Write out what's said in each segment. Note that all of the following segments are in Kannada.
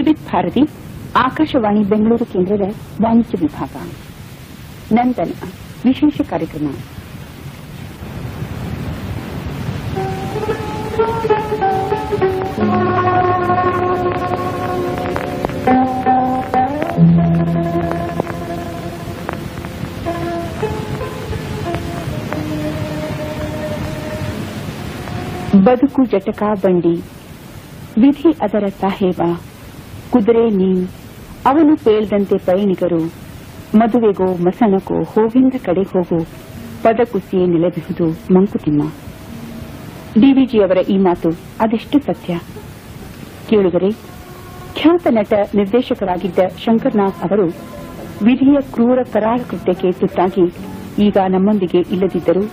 ವಿವಿಧ ಭಾರತಿ ಆಕಾಶವಾಣಿ ಬೆಂಗಳೂರು ಕೇಂದ್ರದ ವಾಣಿಜ್ಯ ವಿಭಾಗ ನಂದನ ವಿಶೇಷ ಕಾರ್ಯಕ್ರಮ ಬದುಕು ಜಟಕಾ ಬಂಡಿ ವಿಧಿ ಅದರ ಸಾಹೇಬ ಕುದುರೆ ನೀ. ಅವನು ಪೇಳ್ದಂತೆ ಪಯಣಿಗರು ಮದುವೆಗೋ ಮಸಣಕೋ ಹೋಗಿಂದ ಕಡೆ ಹೋಗು, ಪದಕುಸಿಯೇ ನಿಲಬಹುದು ಮಂಕುತಿಮ್ಮ ಡಿವಿಜಿಯವರ ಈ ಮಾತು ಅದೆಷ್ಟು ಸತ್ಯ? ಕೇಳಿದರೆ ಖ್ಯಾತ ನಟ ನಿರ್ದೇಶಕರಾಗಿದ್ದ ಶಂಕರ್ನಾಥ್ ಅವರು ವಿಧಿಯ ಕ್ರೂರ ಕರಾಳ ಕೃತ್ಯಕ್ಕೆ ತುತ್ತಾಗಿ ಈಗ ನಮ್ಮೊಂದಿಗೆ ಇಲ್ಲದಿದ್ದರೂ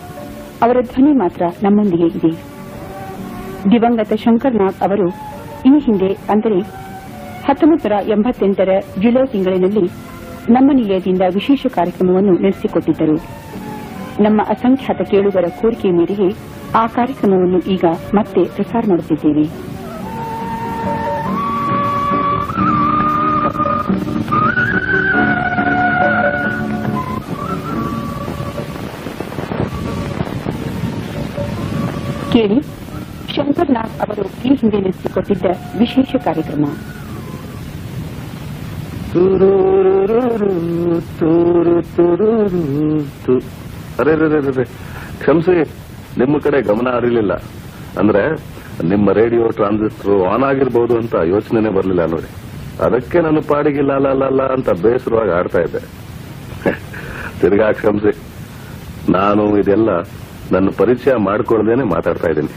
ಅವರ ಧ್ವನಿ ಮಾತ್ರ ನಮ್ಮೊಂದಿಗೆ ಇದೆ. ದಿವಂಗತ ಶಂಕರ್ನಾಥ್ ಅವರು ಈ ಹಿಂದೆ ಅಂದರೆ ಹತ್ತೊಂಬತ್ತು ಎಂಬತ್ತೆಂಟರ ಜುಲೈ ತಿಂಗಳಿನಲ್ಲಿ ನಮ್ಮ ನಿಲಯದಿಂದ ವಿಶೇಷ ಕಾರ್ಯಕ್ರಮವನ್ನು ನಡೆಸಿಕೊಟ್ಟಿದ್ದರು. ನಮ್ಮ ಅಸಂಖ್ಯಾತ ಕೇಳುಗರ ಕೋರಿಕೆ ಮೇರೆಗೆ ಆ ಕಾರ್ಯಕ್ರಮವನ್ನು ಈಗ ಮತ್ತೆ ಪ್ರಸಾರ ಮಾಡುತ್ತಿದ್ದೇವೆ. ಕೇಳಿ ಶಂಕರ್ನಾಥ್ ಅವರು ಈ ಹಿಂದೆ ನಡೆಸಿಕೊಟ್ಟಿದ್ದ ವಿಶೇಷ ಕಾರ್ಯಕ್ರಮ. ಅರೆ. ಕ್ಷಮಿಸಿ, ನಿಮ್ಮ ಕಡೆ ಗಮನ ಹರಿಲಿಲ್ಲ. ಅಂದ್ರೆ ನಿಮ್ಮ ರೇಡಿಯೋ ಟ್ರಾನ್ಸಿಸ್ಟರ್ ಆನ್ ಆಗಿರ್ಬೋದು ಅಂತ ಯೋಚನೆನೇ ಬರಲಿಲ್ಲ ನೋಡಿ. ಅದಕ್ಕೆ ನನ್ನ ಪಾಡಿಗೆ ಅಲ್ಲ ಅಲ್ಲ ಅಂತ ಬೇಸರವಾಗಿ ಆಡ್ತಾ ಇದ್ದೆ. ತಿರ್ಗಾ ಕ್ಷಮಿಸಿ, ನಾನು ಇದೆಲ್ಲ ನನ್ನ ಪರಿಚಯ ಮಾಡ್ಕೊಳ್ದೇನೆ ಮಾತಾಡ್ತಾ ಇದ್ದೀನಿ.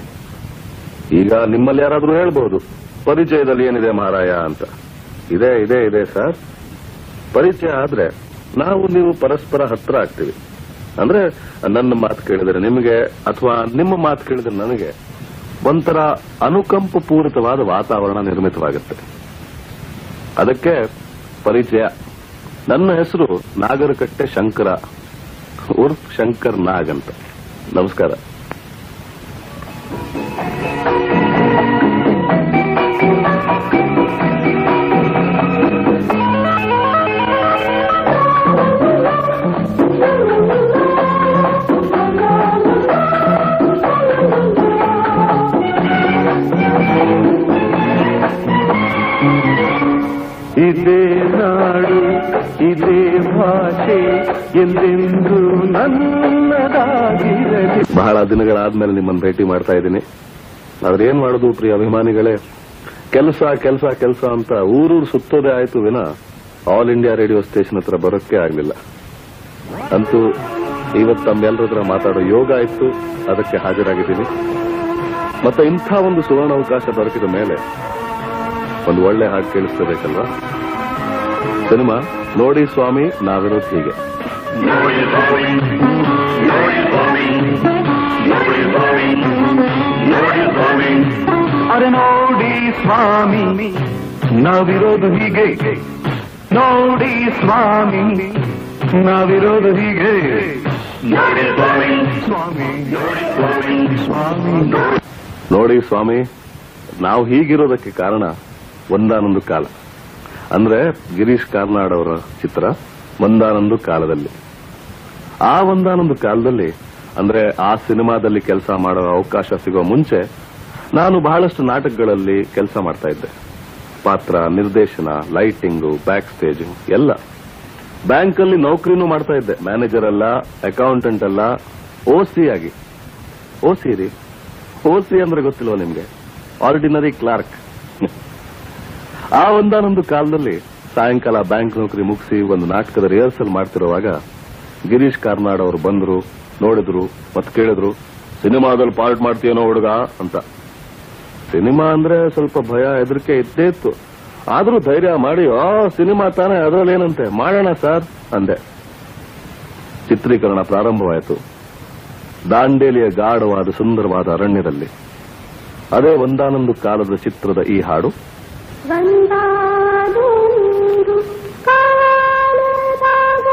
ಈಗ ನಿಮ್ಮಲ್ಲಿ ಯಾರಾದ್ರೂ ಹೇಳ್ಬೋದು, ಪರಿಚಯದಲ್ಲಿ ಏನಿದೆ ಮಹಾರಾಯ ಅಂತ. ಇದೆ ಇದೆ ಇದೆ, ಸರ್. ಪರಿಚಯ ಆದ್ರೆ ನಾವು ನೀವು ಪರಸ್ಪರ ಹತ್ರ ಆಗ್ತೀವಿ. ಅಂದ್ರೆ ನನ್ನ ಮಾತು ಕೇಳಿದ್ರೆ ನಿಮಗೆ ಅಥವಾ ನಿಮ್ಮ ಮಾತು ಕೇಳಿದ್ರೆ ನನಗೆ ಒಂಥರ ಅನುಕಂಪ ಪೂರಿತವಾದ ವಾತಾವರಣ ನಿರ್ಮಿತವಾಗುತ್ತೆ. ಅದಕ್ಕೆ ಪರಿಚಯ. ನನ್ನ ಹೆಸರು ನಾಗರಕಟ್ಟೆ ಶಂಕರ, ಉರ್ಫ್ ಶಂಕರ್ ನಾಗ್ ಅಂತ. ನಮಸ್ಕಾರ. ಇದೇ ನಾಡು ಇದೇ ಭಾಷೆ ಎಂದೆಂದು ನನ್ನದಾಗಿರಲಿ. ಬಹಳ ದಿನಗಳಾದ್ಮೇಲೆ ನಿಮ್ಮನ್ನು ಭೇಟಿ ಮಾಡ್ತಾ ಇದ್ದೀನಿ. ಆದ್ರೆ ಏನ್ ಮಾಡೋದು ಪ್ರಿಯ ಅಭಿಮಾನಿಗಳೇ? ಕೆಲಸ ಕೆಲಸ ಕೆಲಸ ಅಂತ ಊರೂರು ಸುತ್ತೋದೇ ಆಯ್ತು ವಿನ ಆಲ್ ಇಂಡಿಯಾ ರೇಡಿಯೋ ಸ್ಟೇಷನ್ ಹತ್ರ ಬರೋಕ್ಕೆ ಆಗಲಿಲ್ಲ. ಅಂತೂ ಇವತ್ತು ತಮ್ಮೆಲ್ಲರ ಹತ್ರ ಮಾತಾಡೋ ಯೋಗ ಆಯ್ತು ಅದಕ್ಕೆ ಹಾಜರಾಗಿದ್ದೀನಿ. ಮತ್ತೆ ಇಂಥ ಒಂದು ಸುವರ್ಣ ಅವಕಾಶ ದೊರಕಿದ ಮೇಲೆ ಒಂದು ಒಳ್ಳೆ ಹಾಡು ಕೇಳಿಸ್ಕೋಬೇಕಲ್ವಾ? ಸಿನಿಮಾ ನೋಡಿ ಸ್ವಾಮಿ ನಾವಿರೋದು ಹೀಗೆ. ಅರೆ ನೋಡಿ ಸ್ವಾಮಿ ನಾವಿರೋದು ಹೀಗೆ. ನೋಡಿ ಸ್ವಾಮಿ ನಾವಿರೋದು ಹೀಗೆ. ಸ್ವಾಮಿ ಸ್ವಾಮಿ ನೋಡಿ ಸ್ವಾಮಿ ನಾವು ಹೀಗಿರೋದಕ್ಕೆ ಕಾರಣ ಒಂದಾನೊಂದು ಕಾಲ. ಅಂದ್ರೆ ಗಿರೀಶ್ ಕಾರ್ನಾಡ್ ಅವರ ಚಿತ್ರ ಒಂದಾನೊಂದು ಕಾಲದಲ್ಲಿ. ಆ ಒಂದಾನೊಂದು ಕಾಲದಲ್ಲಿ ಅಂದ್ರೆ ಆ ಸಿನಿಮಾದಲ್ಲಿ ಕೆಲಸ ಮಾಡೋ ಅವಕಾಶ ಸಿಗೋ ಮುಂಚೆ ನಾನು ಬಹಳಷ್ಟು ನಾಟಕಗಳಲ್ಲಿ ಕೆಲಸ ಮಾಡ್ತಾ ಇದ್ದೆ. ಪಾತ್ರ, ನಿರ್ದೇಶನ, ಲೈಟಿಂಗು ಬ್ಯಾಕ್ ಸ್ಟೇಜ್ ಎಲ್ಲ. ಬ್ಯಾಂಕಲ್ಲಿ ನೌಕರಿನೂ ಮಾಡ್ತಾ ಇದ್ದೆ. ಮ್ಯಾನೇಜರ್ ಅಲ್ಲ, ಅಕೌಂಟೆಂಟ್ ಅಲ್ಲ ಓಸಿ ಆಗಿ. ಓಸಿ ರೀ? ಓಸಿ ಅಂದ್ರೆ ಗೊತ್ತಿಲ್ವ ನಿಮ್ಗೆ? Ordinary clerk. ಆ ಒಂದಾನೊಂದು ಕಾಲದಲ್ಲಿ ಸಾಯಂಕಾಲ ಬ್ಯಾಂಕ್ ನೌಕರಿ ಮುಗಿಸಿ ಒಂದು ನಾಟಕದ ರಿಹರ್ಸಲ್ ಮಾಡ್ತಿರುವಾಗ ಗಿರೀಶ್ ಕಾರ್ನಾಡ್ ಅವರು ಬಂದರು, ನೋಡಿದ್ರು ಮತ್ತೆ ಕೇಳಿದ್ರು, ಸಿನಿಮಾದಲ್ಲಿ ಪಾರ್ಟ್ ಮಾಡ್ತೀಯನೋ ಹುಡುಗ? ಅಂತ. ಸಿನಿಮಾ ಅಂದ್ರೆ ಸ್ವಲ್ಪ ಭಯ ಹೆದರಿಕೆ ಇದ್ದೇ ಇತ್ತು. ಆದರೂ ಧೈರ್ಯ ಮಾಡಿ, ಆ, ಸಿನಿಮಾ ತಾನೇ, ಅದರಲ್ಲೇನಂತೆ, ಮಾಡೋಣ ಸರ್, ಅಂದೆ. ಚಿತ್ರೀಕರಣ ಪ್ರಾರಂಭವಾಯಿತು. ದಾಂಡೇಲಿಯ ಗಾಢವಾದ ಸುಂದರವಾದ ಅರಣ್ಯದಲ್ಲಿ. ಅದೇ ಒಂದಾನೊಂದು ಕಾಲದ ಚಿತ್ರದ ಈ ಹಾಡು ಒಂದಾನೊಂದು ಕಾಲದಾಗ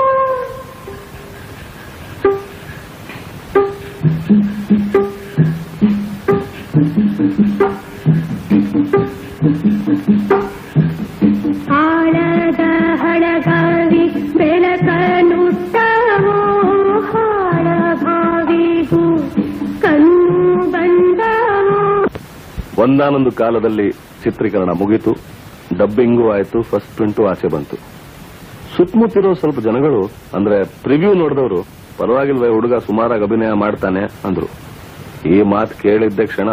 ಒಂದಾನೊಂದು ಕಾಲದಲ್ಲಿ ಚಿತ್ರೀಕರಣ ಮುಗಿತು. ಡಬ್ಬಿಂಗು ಆಯಿತು ಫಸ್ಟ್ ಪ್ರಿಂಟು ಆಚೆ ಬಂತು. ಸುತ್ತಮುತ್ತಿರೋ ಸ್ವಲ್ಪ ಜನಗಳು, ಅಂದ್ರೆ ಪ್ರಿವ್ಯೂ ನೋಡಿದವರು, ಪರವಾಗಿಲ್ವೇ ಹುಡುಗ ಸುಮಾರಾಗಿ ಅಭಿನಯ ಮಾಡ್ತಾನೆ ಅಂದ್ರು. ಈ ಮಾತು ಕೇಳಿದ್ದ ಕ್ಷಣ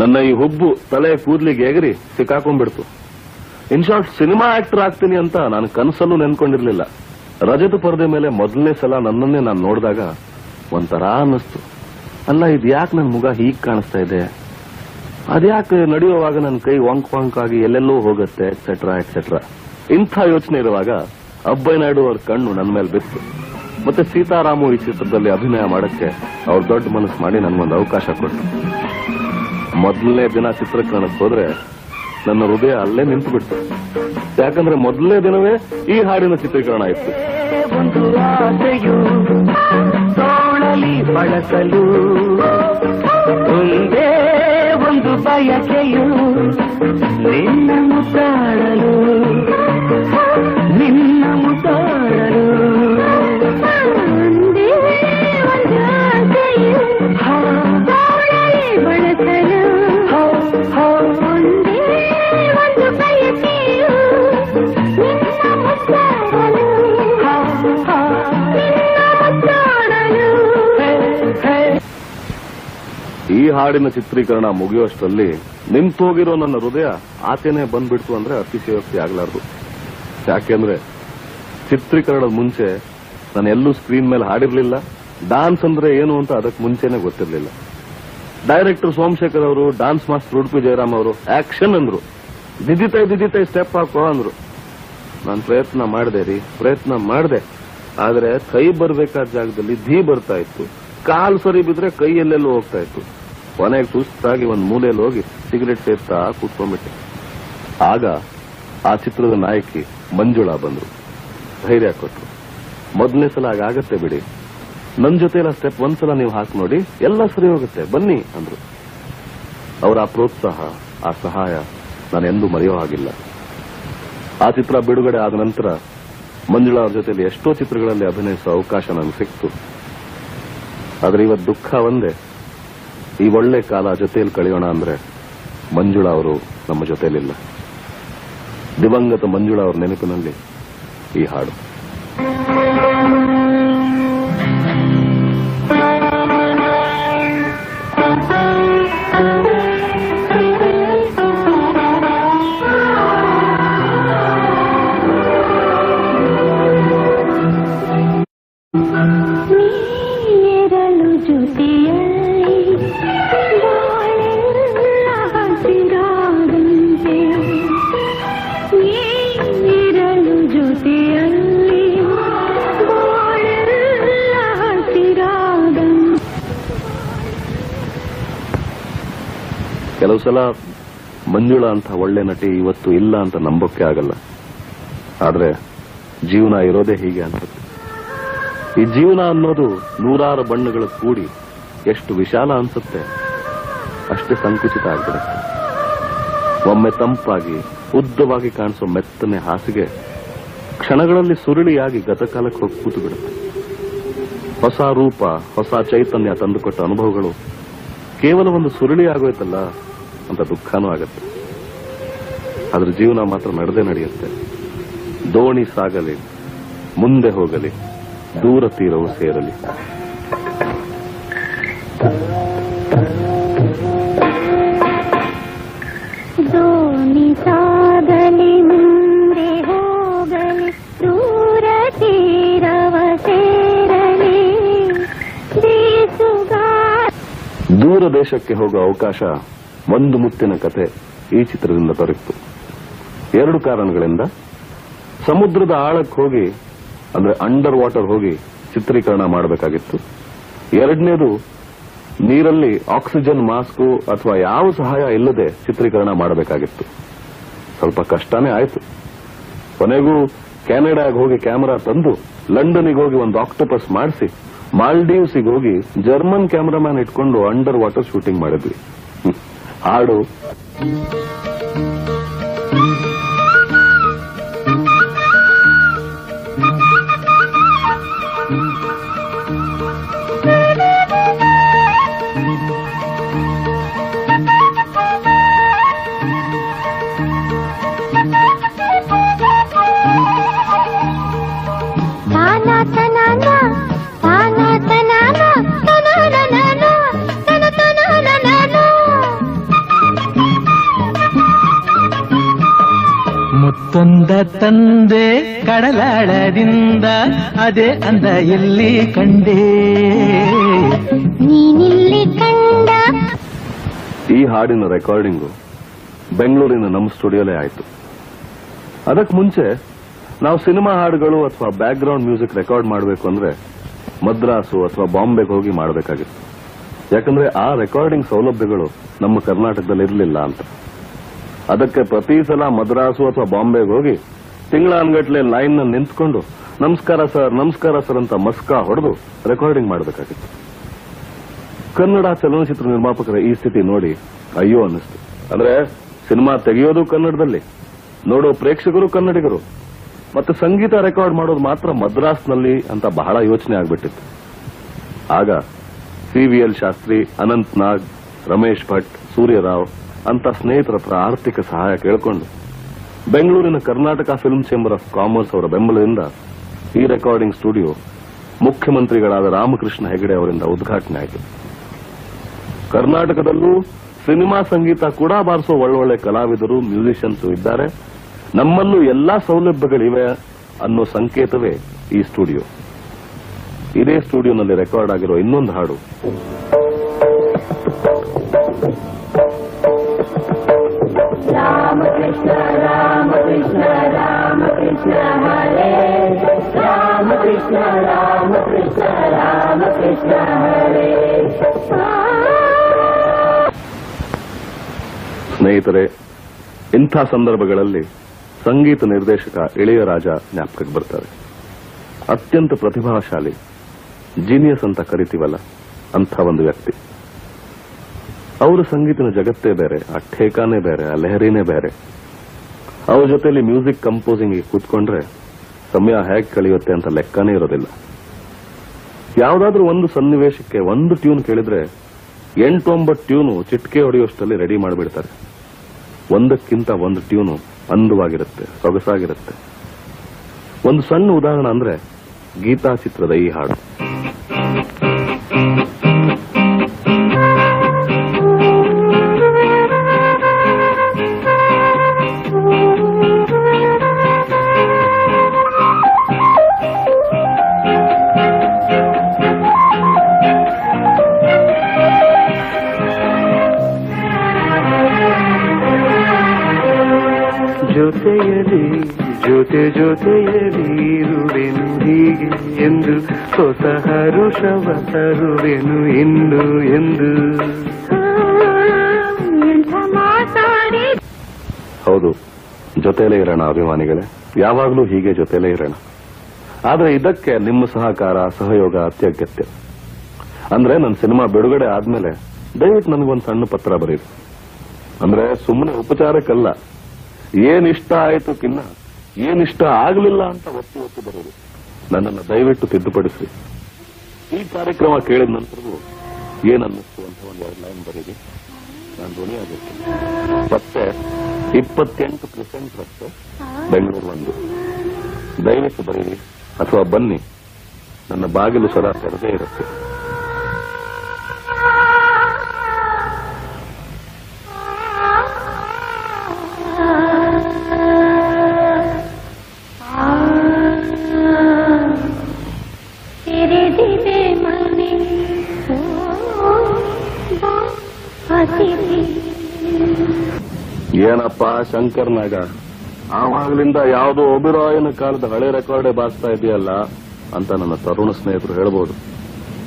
ನನ್ನ ಈ ಹುಬ್ಬು ತಲೆ ಕೂದ್ಲಿಗೆ ಎಗರಿ ಸಿಕ್ಕಾಕೊಂಡ್ಬಿಡ್ತು. ಇನ್ ಶಾರ್ಟ್, ಸಿನಿಮಾ ಆಕ್ಟರ್ ಆಗ್ತೀನಿ ಅಂತ ನಾನು ಕನಸಲ್ಲೂ ನೆನ್ಕೊಂಡಿರ್ಲಿಲ್ಲ. ರಜತ ಪರದೆ ಮೇಲೆ ಮೊದಲನೇ ಸಲ ನನ್ನನ್ನೇ ನಾನು ನೋಡಿದಾಗ ಒಂಥರ ಅನ್ನಿಸ್ತು. ಅಲ್ಲ ಇದು ಯಾಕೆ ನನ್ನ ಮುಗ ಹೀಗೆ ಕಾಣಿಸ್ತಾ ಇದೆ? ಅದ್ಯಾಕೆ ನಡೆಯುವಾಗ ನನ್ನ ಕೈ ವಾಂಕ್ ವಾಂಕ್ ಆಗಿ ಎಲ್ಲೆಲ್ಲೋ ಹೋಗುತ್ತೆ ಎಕ್ಸೆಟ್ರಾ ಎಕ್ಸೆಟ್ರಾ ಇಂಥ ಯೋಚನೆ ಇರುವಾಗ ಅಬ್ಬಯ್ಯ ನಾಯ್ಡು ಅವ್ರ ಕಣ್ಣು ನನ್ನ ಮೇಲೆ ಬಿತ್ತು. ಮತ್ತೆ ಸೀತಾರಾಮು ಈ ಚಿತ್ರದಲ್ಲಿ ಅಭಿನಯ ಮಾಡಕ್ಕೆ ಅವ್ರು ದೊಡ್ಡ ಮನಸ್ಸು ಮಾಡಿ ನನ್ಗೊಂದು ಅವಕಾಶ ಕೊಟ್ಟರು ಮೊದಲನೇ ದಿನ ಚಿತ್ರೀಕರಣಕ್ಕೆ ಹೋದ್ರೆ ನನ್ನ ಹೃದಯ ಅಲ್ಲೇ ನಿಂತು ಬಿಡ್ತು ಯಾಕಂದ್ರೆ ಮೊದಲನೇ ದಿನವೇ ಈ ಹಾಡಿನ ಚಿತ್ರೀಕರಣ ಇತ್ತು. ಬಳಸಲು. ಒಂದು ಬಯಕೆಯು ನಿನ್ನನ್ನು ಮುದ್ದಾಡಲು ಹಾಡಿನ ಚಿತ್ರೀಕರಣ ಮುಗಿಯುವಷ್ಟರಲ್ಲಿ ನಿಂತೋಗಿರೋ ನನ್ನ ಹೃದಯ ಆಚೆನೆ ಬಂದ್ಬಿಡ್ತು ಅಂದ್ರೆ ಅತಿಶಯೋಕ್ತಿ ಆಗ್ಲಾರ್ದು. ಯಾಕೆಂದ್ರೆ ಚಿತ್ರೀಕರಣದ ಮುಂಚೆ ನಾನು ಎಲ್ಲೂ ಸ್ಕ್ರೀನ್ ಮೇಲೆ ಹಾಡಿರ್ಲಿಲ್ಲ. ಡಾನ್ಸ್ ಅಂದ್ರೆ ಏನು ಅಂತ ಅದಕ್ಕೆ ಮುಂಚೆನೆ ಗೊತ್ತಿರಲಿಲ್ಲ. ಡೈರೆಕ್ಟರ್ ಸೋಮಶೇಖರ್ ಅವರು, ಡಾನ್ಸ್ ಮಾಸ್ಟರ್ ಉಡುಪಿ ಜಯರಾಮ್ ಅವರು, ಆಕ್ಷನ್ ಅಂದ್ರು. ದಿದಿತೈ ದಿದಿತೈ ಸ್ಟೆಪ್ ಹಾಕೋ ಅಂದ್ರು. ನಾನು ಪ್ರಯತ್ನ ಮಾಡಿದೆ ರೀ, ಪ್ರಯತ್ನ ಮಾಡಿದೆ. ಆದ್ರೆ ಕೈ ಬರಬೇಕಾದ ಜಾಗದಲ್ಲಿ ಧೀ ಬರ್ತಾ ಇತ್ತು. ಕಾಲ್ ಸರಿ ಬಿದ್ರೆ ಕೈಯಲ್ಲೆಲ್ಲೂ ಹೋಗ್ತಾ ಇತ್ತು. ಕೊನೆಗೆ ಸುಸ್ತಾಗಿ ಒಂದು ಮೂಲೆಯಲ್ಲಿ ಹೋಗಿ ಸಿಗರೆಟ್ ಸೇರ್ತಾ ಕೂತ್ಕೊಂಡ್ಬಿಟ್ಟೆ ಆಗ ಆ ಚಿತ್ರದ ನಾಯಕಿ ಮಂಜುಳಾ ಬಂದ್ರು. ಧೈರ್ಯ ಕೊಟ್ರು. ಮೊದಲನೇ ಸಲ ಆಗತ್ತೆ ಬಿಡಿ. ನನ್ನ ಜೊತೆಲ್ಲ ಸ್ಟೆಪ್ ಒಂದ್ಸಲ ನೀವು ಹಾಕಿ ನೋಡಿ, ಎಲ್ಲ ಸರಿ ಹೋಗುತ್ತೆ, ಬನ್ನಿ ಅಂದ್ರು. ಅವರ ಆ ಪ್ರೋತ್ಸಾಹ, ಆ ಸಹಾಯ ನಾನು ಎಂದೂ ಮರೆಯೋ ಹಾಗಿಲ್ಲ. ಆ ಚಿತ್ರ ಬಿಡುಗಡೆ ಆದ ನಂತರ ಮಂಜುಳಾ ಅವ್ರ ಜೊತೆಲಿ ಎಷ್ಟೋ ಚಿತ್ರಗಳಲ್ಲಿ ಅಭಿನಯಿಸುವ ಅವಕಾಶ ನನಗೆ ಸಿಕ್ತು. ಆದರೆ ಇವತ್ತು ದುಃಖ ಒಂದೇ. ಈ ಒಳ್ಳೆ ಕಾಲ ಜೊತೆಯಲ್ಲಿ ಕಳೆಯೋಣ ಅಂದ್ರೆ ಮಂಜುಳಾ ಅವರು ನಮ್ಮ ಜೊತೆಯಲ್ಲಿಲ್ಲ. ದಿವಂಗತ ಮಂಜುಳಾ ಅವರ ನೆನಪಿನಲ್ಲಿ ಈ ಹಾಡು. ಸಲ ಮಂಜುಳಾ ಅಂತ ಒಳ್ಳೆ ನಟಿ ಇವತ್ತು ಇಲ್ಲ ಅಂತ ನಂಬೋಕೆ ಆಗಲ್ಲ. ಆದ್ರೆ ಜೀವನ ಇರೋದೇ ಹೀಗೆ ಅನ್ಸುತ್ತೆ. ಈ ಜೀವನ ಅನ್ನೋದು ನೂರಾರು ಬಣ್ಣಗಳು ಕೂಡಿ ಎಷ್ಟು ವಿಶಾಲ ಅನ್ಸುತ್ತೆ, ಅಷ್ಟೇ ಸಂಕುಚಿತ ಆಗ್ಬಿಡುತ್ತೆ. ಒಮ್ಮೆ ತಂಪಾಗಿ, ಉದ್ದವಾಗಿ ಕಾಣಿಸೋ ಮೆತ್ತನೆ ಹಾಸಿಗೆ ಕ್ಷಣಗಳಲ್ಲಿ ಸುರುಳಿಯಾಗಿ ಗತಕಾಲಕ್ಕೆ ಹೋಗಿ ಕೂತು ಬಿಡುತ್ತೆ ಹೊಸ ರೂಪ, ಹೊಸ ಚೈತನ್ಯ ತಂದುಕೊಟ್ಟ ಅನುಭವಗಳು ಕೇವಲ ಒಂದು ಸುರುಳಿ ಆಗೋಯ್ತಲ್ಲ ಅಂತ ದುಃಖನೂ ಆಗುತ್ತೆ. ಅದ್ರ ಜೀವನ ಮಾತ್ರ ನಡೆದೇ ನಡೆಯುತ್ತೆ. ದೋಣಿ ಸಾಗಲಿ ಮುಂದೆ ಹೋಗಲಿ ದೂರ ತೀರವು ಸೇರಲಿ. ದೋಣಿ ಸಾಗಲಿ ಮುಂದೆ ಹೋಗಲಿ ದೂರ ತೀರವ ಸೇರಲಿ. ದೂರ ದೇಶಕ್ಕೆ ಹೋಗೋ ಅವಕಾಶ ಒಂದು ಮುತ್ತಿನ ಕತೆ ಈ ಚಿತ್ರದಿಂದ ದೊರೆಯಿತು ಎರಡು ಕಾರಣಗಳಿಂದ. ಸಮುದ್ರದ ಆಳಕ್ಕೆ ಹೋಗಿ, ಅಂದ್ರೆ ಅಂಡರ್ ವಾಟರ್ ಹೋಗಿ ಚಿತ್ರೀಕರಣ ಮಾಡಬೇಕಾಗಿತ್ತು. ಎರಡನೇದು, ನೀರಲ್ಲಿ ಆಕ್ಸಿಜನ್ ಮಾಸ್ಕ್ ಅಥವಾ ಯಾವ ಸಹಾಯ ಇಲ್ಲದೆ ಚಿತ್ರೀಕರಣ ಮಾಡಬೇಕಾಗಿತ್ತು. ಸ್ವಲ್ಪ ಕಷ್ಟನೇ ಆಯಿತು. ಕೊನೆಗೂ ಕೆನಡಾಗೆ ಹೋಗಿ ಕ್ಯಾಮೆರಾ ತಂದು ಲಂಡನ್ಗೆ ಹೋಗಿ ಒಂದು ಆಕ್ಟೋಪಸ್ ಮಾಡಿಸಿ, ಮಾಲ್ಡೀವ್ಸ್ಗೆ ಹೋಗಿ ಜರ್ಮನ್ ಕ್ಯಾಮರಾಮ್ಯಾನ್ ಇಟ್ಕೊಂಡು ಅಂಡರ್ ವಾಟರ್ ಶೂಟಿಂಗ್ ಮಾಡಿದ್ವಿ. ಹಾಡು ಅಂದ ತಂದೆ ಕಡಲಾಳದಿಂದ ಅದೇ ಅಂದ ಎಲ್ಲಿ ಕಂಡೇ? ನೀನಿಲ್ಲಿ ಕಂಡ. ಈ ಹಾಡಿನ ರೆಕಾರ್ಡಿಂಗು ಬೆಂಗಳೂರಿನ ನಮ್ಮ ಸ್ಟುಡಿಯೋಲೇ ಆಯ್ತು. ಅದಕ್ಕೆ ಮುಂಚೆ ನಾವು ಸಿನಿಮಾ ಹಾಡುಗಳು ಅಥವಾ ಬ್ಯಾಕ್ ಗ್ರೌಂಡ್ ಮ್ಯೂಸಿಕ್ ರೆಕಾರ್ಡ್ ಮಾಡಬೇಕು ಅಂದ್ರೆ ಮದ್ರಾಸು ಅಥವಾ ಬಾಂಬೆಗೆ ಹೋಗಿ ಮಾಡಬೇಕಾಗಿತ್ತು. ಯಾಕಂದ್ರೆ ಆ ರೆಕಾರ್ಡಿಂಗ್ ಸೌಲಭ್ಯಗಳು ನಮ್ಮ ಕರ್ನಾಟಕದಲ್ಲಿ ಇರಲಿಲ್ಲ ಅಂತ. ಅದಕ್ಕೆ ಪ್ರತಿ ಸಲ ಮದ್ರಾಸು ಅಥವಾ ಬಾಂಬೆಗೆ ಹೋಗಿ ತಿಂಗಳಾನ್ಗಟ್ಲೆ ಲೈನ್ ನಿಂತ್ಕೊಂಡು, ನಮಸ್ಕಾರ ಸರ್ ನಮಸ್ಕಾರ ಸರ್ ಅಂತ ಮಸ್ಕಾ ಹೊಡೆದು ರೆಕಾರ್ಡಿಂಗ್ ಮಾಡಬೇಕಾಗಿತ್ತು. ಕನ್ನಡ ಚಲನಚಿತ್ರ ನಿರ್ಮಾಪಕರ ಈ ಸ್ಥಿತಿ ನೋಡಿ ಅಯ್ಯೋ ಅನ್ನಿಸ್ತು. ಅಂದ್ರೆ ಸಿನಿಮಾ ತೆಗೆಯೋದು ಕನ್ನಡದಲ್ಲಿ, ನೋಡೋ ಪ್ರೇಕ್ಷಕರು ಕನ್ನಡಿಗರು, ಮತ್ತೆ ಸಂಗೀತ ರೆಕಾರ್ಡ್ ಮಾಡೋದು ಮಾತ್ರ ಮದ್ರಾಸ್ನಲ್ಲಿ ಅಂತ ಬಹಳ ಯೋಚನೆ ಆಗ್ಬಿಟ್ಟಿತ್ತು. ಆಗ C V L Shastri Anant Nag Ramesh Bhat, Suryarao ಅಂತ ಸ್ನೇಹಿತರ ಹತ್ರ ಆರ್ಥಿಕ ಸಹಾಯ ಕೇಳಿಕೊಂಡು ಬೆಂಗಳೂರಿನ Karnataka film chamber of commerce ಅವರ ಬೆಂಬಲದಿಂದ ಈ ರೆಕಾರ್ಡಿಂಗ್ ಸ್ಟುಡಿಯೋ ಮುಖ್ಯಮಂತ್ರಿಗಳಾದ ರಾಮಕೃಷ್ಣ ಹೆಗಡೆ ಅವರಿಂದ ಉದ್ಘಾಟನೆ ಆಯಿತು. ಕರ್ನಾಟಕದಲ್ಲೂ ಸಿನಿಮಾ ಸಂಗೀತ ಕೂಡ ಬಾರ್ಸೋ ಒಳ್ಳೊಳ್ಳೆ ಕಲಾವಿದರು ಮ್ಯೂಸಿಷಿಯನ್ಸ್ ಇದ್ದಾರೆ. ನಮ್ಮಲ್ಲೂ ಎಲ್ಲಾ ಸೌಲಭ್ಯಗಳಿವೆ ಅನ್ನೋ ಸಂಕೇತವೇ ಈ ಸ್ಟುಡಿಯೋ ಇದೇ ಸ್ಟುಡಿಯೋನಲ್ಲಿ ರೆಕಾರ್ಡ್ ಆಗಿರೋ ಇನ್ನೊಂದು ಹಾಡು. ಸ್ನೇಹಿತರೆ, ಇಂಥ ಸಂದರ್ಭಗಳಲ್ಲಿ ಸಂಗೀತ ನಿರ್ದೇಶಕ ಇಳೆಯರಾಜ ಜ್ಞಾಪಕಕ್ಕೆ ಬರ್ತಾರೆ. ಅತ್ಯಂತ ಪ್ರತಿಭಾಶಾಲಿ ಜೀನಿಯಸ್ ಅಂತ ಕರಿತೀವಲ್ಲ ಅಂಥ ಒಂದು ವ್ಯಕ್ತಿ. ಅವರ ಸಂಗೀತನ ಜಗತ್ತೇ ಬೇರೆ, ಆ ಠೇಕಾನೇ ಬೇರೆ, ಆ ಲೆಹರಿನೇ ಬೇರೆ. ಅವ್ರ ಜೊತೆಯಲ್ಲಿ ಮ್ಯೂಸಿಕ್ ಕಂಪೋಸಿಂಗ್ ಕೂತ್ಕೊಂಡ್ರೆ ಸಮಯ ಹೇಗೆ ಕಳೆಯುತ್ತೆ ಅಂತ ಲೆಕ್ಕನೇ ಇರೋದಿಲ್ಲ. ಯಾವ್ದಾದ್ರೂ ಒಂದು ಸನ್ನಿವೇಶಕ್ಕೆ ಒಂದು ಟ್ಯೂನ್ ಕೇಳಿದ್ರೆ ಎಂಟೊಂಬತ್ತು ಟ್ಯೂನು ಚಿಟ್ಕೆ ಹೊಡೆಯುವಷ್ಟರಲ್ಲಿ ರೆಡಿ ಮಾಡಿಬಿಡ್ತಾರೆ. ಒಂದಕ್ಕಿಂತ ಒಂದು ಟ್ಯೂನು ಅಂದವಾಗಿರುತ್ತೆ ಸೊಗಸಾಗಿರುತ್ತೆ. ಒಂದು ಸಣ್ಣ ಉದಾಹರಣೆ ಅಂದ್ರೆ ಗೀತಾ ಚಿತ್ರದ ಈ ಹಾಡು. ಜೊತೆಯಲಿ, ಜೊತೆ ಜೊತೆಯಲ್ಲಿ ಇರುವೆನು ಎಂದು ಹೊಸ ಹರುಷವ ತರುವೆನು ಎಂದು. ಮಾತಾಡಿ ಹೌದು, ಜೊತೆಯಲ್ಲೇ ಇರೋಣ ಅಭಿಮಾನಿಗಳೇ. ಯಾವಾಗಲೂ ಹೀಗೆ ಜೊತೆಯಲ್ಲೇ ಇರೋಣ. ಆದರೆ ಇದಕ್ಕೆ ನಿಮ್ಮ ಸಹಕಾರ, ಸಹಯೋಗ ಅತ್ಯಗತ್ಯ. ಅಂದ್ರೆ ನನ್ನ ಸಿನಿಮಾ ಬಿಡುಗಡೆ ಆದ್ಮೇಲೆ ದಯವಿಟ್ಟು ನನಗೊಂದು ಸಣ್ಣ ಪತ್ರ ಬರೀರಿ. ಅಂದ್ರೆ ಸುಮ್ಮನೆ ಉಪಚಾರಕ್ಕಲ್ಲ ಏನ್ ಇಷ್ಟ ಆಯ್ತು ಕಿನ್ನ ಏನ್ ಇಷ್ಟ ಆಗ್ಲಿಲ್ಲ ಅಂತ ಒತ್ತಿ ಒತ್ತಿ ಬರೋದು. ನನ್ನನ್ನು ದಯವಿಟ್ಟು ತಿದ್ದುಪಡಿಸಿ ಈ ಕಾರ್ಯಕ್ರಮ ಕೇಳಿದ ನಂತರವೂ ಏನ್ ಅನ್ನಿಸ್ತು ಅಂತ ಒಂದು ಎರಡು ಲೈನ್ ಬರೀರಿ. ನಾನು ಧ್ವನಿ ಆಗಿರ್ತೀನಿ. ಮತ್ತೆ ಇಪ್ಪತ್ತೆಂಟು ಪರ್ಸೆಂಟ್ ರಷ್ಟು ಬೆಂಗಳೂರು ಒಂದು. ದಯವಿಟ್ಟು ಬರೀರಿ. ಅಥವಾ ಬನ್ನಿ. ನನ್ನ ಬಾಗಿಲು ಸದಾ ತೆರೆದೇ ಇರುತ್ತೆ. ಏನಪ್ಪ ಶಂಕರ್ನಾಗ. ಆವಾಗಲಿಂದ ಯಾವುದೋ ಒಬಿರಾಯನ ಕಾಲದ ಹಳೆ ರೆಕಾರ್ಡೇ ಬಾಸ್ತಾ ಇದೆಯಲ್ಲ ಅಂತ ನನ್ನ ತರುಣ ಸ್ನೇಹಿತರು ಹೇಳ್ಬೋದು.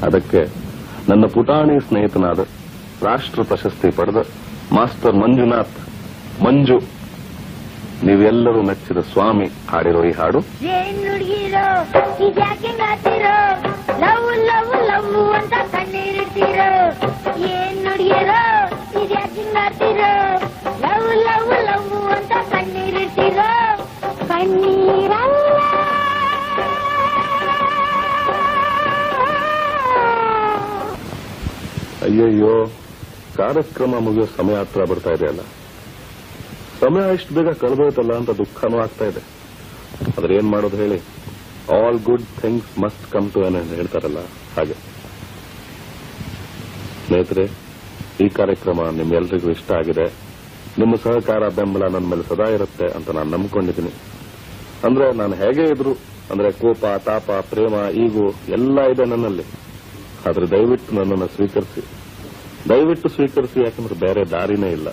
ಅದಕ್ಕೆ ನನ್ನ ಪುಟಾಣಿ ಸ್ನೇಹಿತನಾದ ರಾಷ್ಟ್ರ ಪ್ರಶಸ್ತಿ ಪಡೆದ ಮಾಸ್ಟರ್ ಮಂಜುನಾಥ್, ಮಂಜು, ನೀವೆಲ್ಲರೂ ಮೆಚ್ಚಿದ ಸ್ವಾಮಿ ಹಾಡಿರೋ ಈ ಹಾಡು. ಏನ್ ಅಯ್ಯಯ್ಯೋ, ಕಾರ್ಯಕ್ರಮ ಮುಗಿಯೋ ಸಮಯ ಹತ್ರ ಬರ್ತಾ ಇದೆಯಲ್ಲ ಸಮಯ ಇಷ್ಟು ಬೇಗ ಕಳೆದೋಯ್ತಲ್ಲ ಅಂತ ದುಃಖನೂ ಆಗ್ತಾ ಇದೆ. ಆದ್ರೆ ಏನ್ ಮಾಡೋದು ಹೇಳಿ? All good things must come to end ಹೇಳ್ತಾರಲ್ಲ, ಹಾಗೆ. ಸ್ನೇಹಿತರೆ, ಈ ಕಾರ್ಯಕ್ರಮ ನಿಮ್ಗೆಲ್ರಿಗೂ ಇಷ್ಟ ಆಗಿದೆ. ನಿಮ್ಮ ಸಹಕಾರ ಬೆಂಬಲ ನನ್ನ ಮೇಲೆ ಸದಾ ಇರುತ್ತೆ ಅಂತ ನಾನು ನಂಬ್ಕೊಂಡಿದ್ದೀನಿ. ಅಂದ್ರೆ ನಾನು ಹೇಗೆ ಇದ್ರು, ಅಂದ್ರೆ ಕೋಪ, ತಾಪ, ಪ್ರೇಮ, ಈಗು ಎಲ್ಲ ಇದೆ ನನ್ನಲ್ಲಿ. ಆದ್ರೆ ದಯವಿಟ್ಟು ನನ್ನನ್ನು ಸ್ವೀಕರಿಸಿ. ದಯವಿಟ್ಟು ಸ್ವೀಕರಿಸಿ, ಯಾಕಂದ್ರೆ ಬೇರೆ ದಾರಿನೇ ಇಲ್ಲ.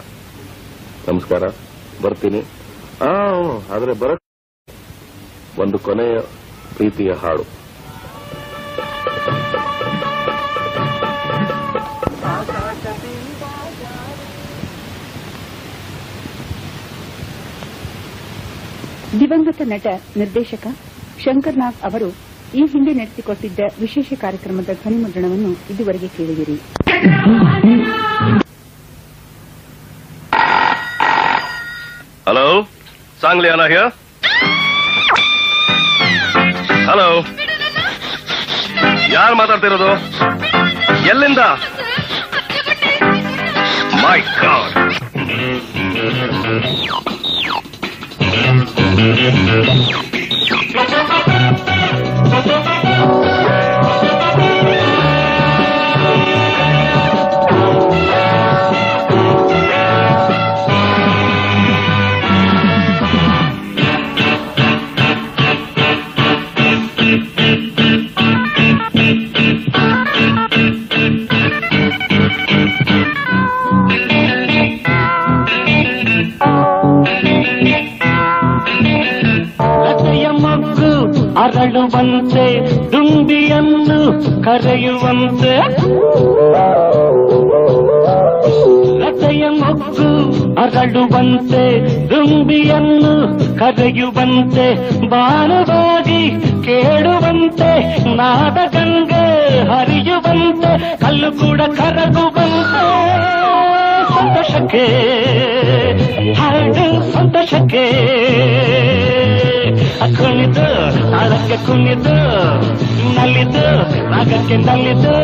ನಮಸ್ಕಾರ, ಬರ್ತೀನಿ. ಆ, ಆದ್ರೆ ಬರ ಒಂದು ಕೊನೆಯ ಪ್ರೀತಿಯ ಹಾಡು. ದಿವಂಗತ ನಟ ನಿರ್ದೇಶಕ ಶಂಕರ್ ನಾಗ್ ಅವರು ಈ ಹಿಂದೆ ನಡೆಸಿಕೊಟ್ಟಿದ್ದ ವಿಶೇಷ ಕಾರ್ಯಕ್ರಮದ ಧ್ವನಿಮುದ್ರಣವನ್ನು ಇದುವರೆಗೆ ಕೇಳಿದಿರಿ. ಹಲೋ ಸಾಂಗ್ಲಿ ಅನಾಹ್ಯ ಹಲೋ ಯಾರು ಮಾತಾಡ್ತಿರೋದು? ಎಲ್ಲಿಂದ? My god Thank you. ಅರಳುವಂತೆ ದುಂಬಿಯನ್ನು ಕರೆಯುವಂತೆ. ಲತೆಯ ಮೊಗ್ಗು ಅರಳುವಂತೆ ದುಂಬಿಯನ್ನು ಕರೆಯುವಂತೆ. ಬಾಣವಾಗಿ ಕೇಳುವಂತೆ ನಾದ ಗಂಗೆ ಹರಿಯುವಂತೆ, ಕಲ್ಲು ಕೂಡ ಕರಗುವಂತೆ. ಸಂತೋಷಕ್ಕೆ ಹಾಡು ಸಂತೋಷಕ್ಕೆ. ಕುಣಿದು ತಾಳಕ್ಕೆ ಕುಣಿದು ನಲ್ಲಿದು ರಾಗಕ್ಕೆ ನಲ್ಲಿದು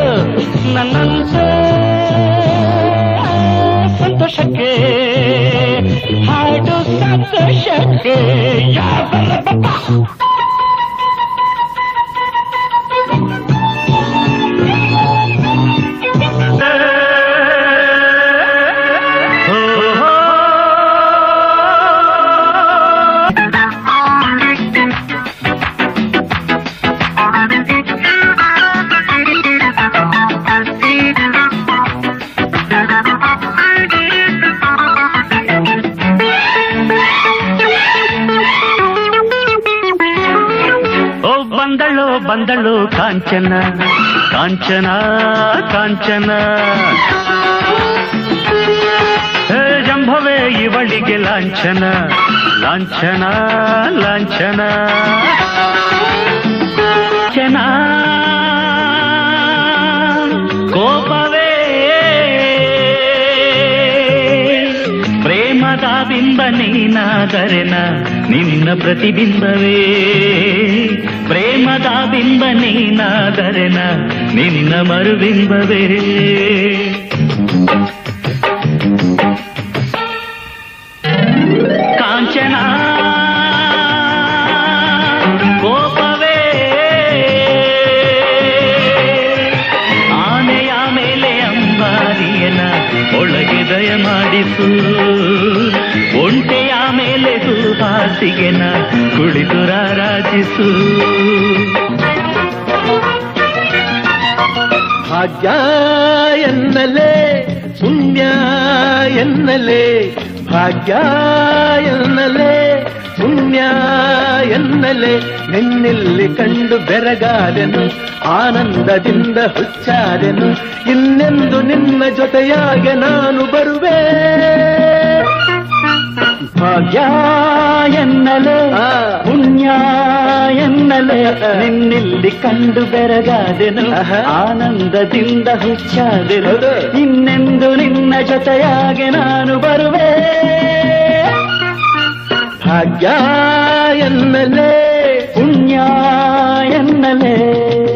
ನನ್ನಂತೆ ಸಂತೋಷಕ್ಕೆ ಹಾಡು ಸಂತೋಷಕ್ಕೆ ಯಾವ ಬಂದಳು ಕಾಂಚನ ಕಾಂಚನ ಕಾಂಚನ ಹೇ ಜಂಭವೇ ಇವಳಿಗೆ ಲಾಂಛನ ಲಾಂಛನ ಲಾಂಛನ ಚನ ಕೋಪವೇ ಪ್ರೇಮದ ಬಿಂಬ ನೀನಾದರೆನ ನಿನ್ನ ಪ್ರತಿಬಿಂಬವೇ ಪ್ರೇಮದ ಬಿಂಬ ನೀನಾದರೆನ ನಿನ್ನ ಮರುಬಿಂಬವೇ. ಕಾಂಚನ ಕೋಪವೇ. ಆನೆಯ ಅಂಬಾರಿಯನ ಒಳಗೆ ದಯ ಮಾಡಿಸು ಒಂಟೆಯ ಹಾಸಿಗೆ ನಾ ಕುಳಿತು ರಾರಾಜಿಸು. ಭಾಗ್ಯ ಎನ್ನಲೇ, ಪುಣ್ಯ ಎನ್ನಲೇ, ಭಾಗ್ಯ ಎನ್ನಲೇ, ಪುಣ್ಯ ಎನ್ನಲೇ, ನಿನ್ನಿಲ್ಲಿ ಕಂಡು ಬೆರಗಾದೆನು, ಆನಂದದಿಂದ ಹುಚ್ಚಾದೆನು, ಇನ್ನೆಂದು ನಿನ್ನ ಜೊತೆಯಾಗೆ ನಾನು ಬರುವೆ. ಭಾಗ್ಯ ಎನ್ನಲೆ. ಪುಣ್ಯ ಎನ್ನಲೆ ನಿನ್ನಿಲ್ಲಿ ಕಂಡು ಬೆರಗಾದೆನು. ಆನಂದದಿಂದ ಹುಚ್ಚಾದೆನು. ಇನ್ನೆಂದು ನಿನ್ನ ಜೊತೆಯಾಗೆ ನಾನು ಬರುವೆ ಭಾಗ್ಯ ಎನ್ನಲೇ ಪುಣ್ಯ ಎನ್ನಲೆ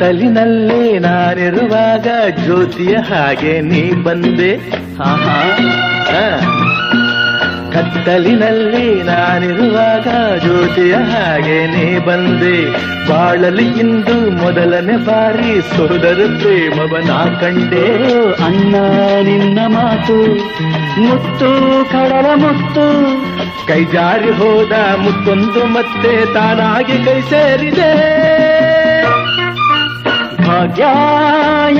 ಕತ್ತಲಿನಲ್ಲೇ ನಾನಿರುವಾಗ ಜ್ಯೋತಿಯ ಹಾಗೆ ನೀ ಬಂದೆ. ಕತ್ತಲಿನಲ್ಲಿ ನಾನಿರುವಾಗ ಜ್ಯೋತಿಯ ಹಾಗೆ ನೀ ಬಂದೆ. ಬಾಳಲಿ ಇಂದು ಮೊದಲನೇ ಬಾರಿ ಸೋದರ ಪ್ರೇಮವನ ಕಂಡೆ. ಅಣ್ಣ, ನಿನ್ನ ಮಾತು ಮುತ್ತು, ಕಡಲ ಮುತ್ತು. ಕೈಜಾರಿ ಹೋದ ಮುತ್ತೊಂದು ಮತ್ತೆ ತಾನಾಗಿ ಕೈ ಸೇರಿದೆ. ಭಾಗ್ಯ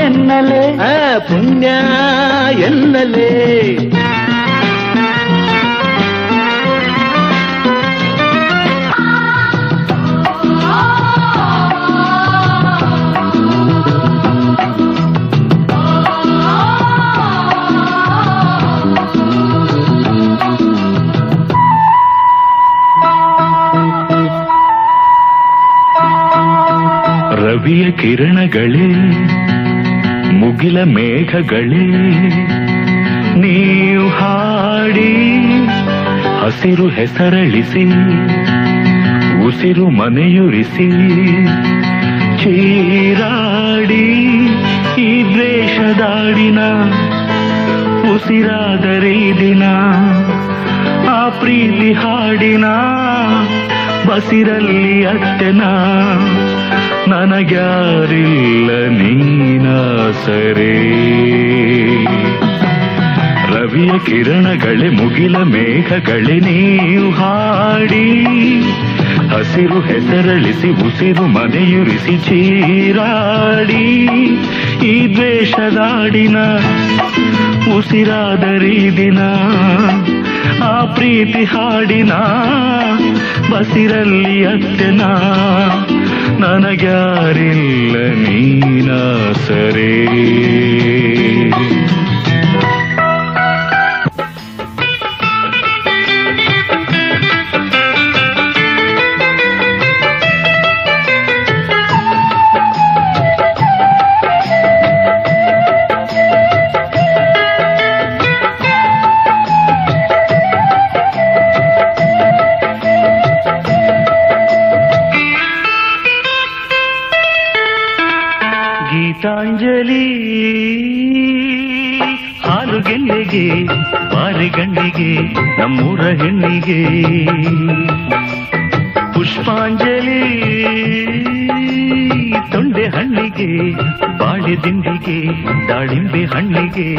ಎನ್ನಲೆ. ಪುಣ್ಯ ಎನ್ನಲೇ. ರವಿಯ ಕಿರಣಗಳೇ, ಮುಗಿಲ ಮೇಘಗಳೇ. ನೀವು ಹಾಡಿ ಹಸಿರು ಹೆಸರಳಿಸಿ, ಉಸಿರು ಮನೆಯುರಿಸಿ, ಚೀರಾಡಿ ಈ ದ್ವೇಷದಾಡಿನ ಉಸಿರಾದರೆ ದಿನ, ಆ ಪ್ರೀತಿ ಹಾಡಿನ ಬಸಿರಲ್ಲಿ ಅತ್ತೆನ ನನಗ್ಯಾರಿಲ್ಲ ನೀನ ಸರೇ. ರವಿಯ ಕಿರಣಗಳೇ ಮುಗಿಲ ಮೇಘಗಳೆ ನೀವು ಹಾಡಿ. ಹಸಿರು ಹೆಸರಳಿಸಿ ಉಸಿರು ಮನೆಯುರಿಸಿ ಚೀರಾಡಿ. ಈ ದ್ವೇಷದಾಡಿನ ಉಸಿರಾದರಿ ದಿನ ಆ ಪ್ರೀತಿ ಹಾಡಿನ ಬಸಿರಲ್ಲಿ ಅತ್ತೆನ ನನಗ್ಯಾರಿಲ್ಲ ನೀನ ಸರೇ ಗೀತಾಂಜಲಿ ಹಾಲು ಗೆಲ್ಲೆಗೆ ನಮ್ಮೂರ ಹೆಣ್ಣಿಗೆ. ಪುಷ್ಪಾಂಜಲಿ ತೊಂಡೆ ಹಣ್ಣಿಗೆ ಬಾಳೆ ದಿಂಡಿಗೆ ದಾಳಿಂಬೆ ಹಣ್ಣಿಗೆ.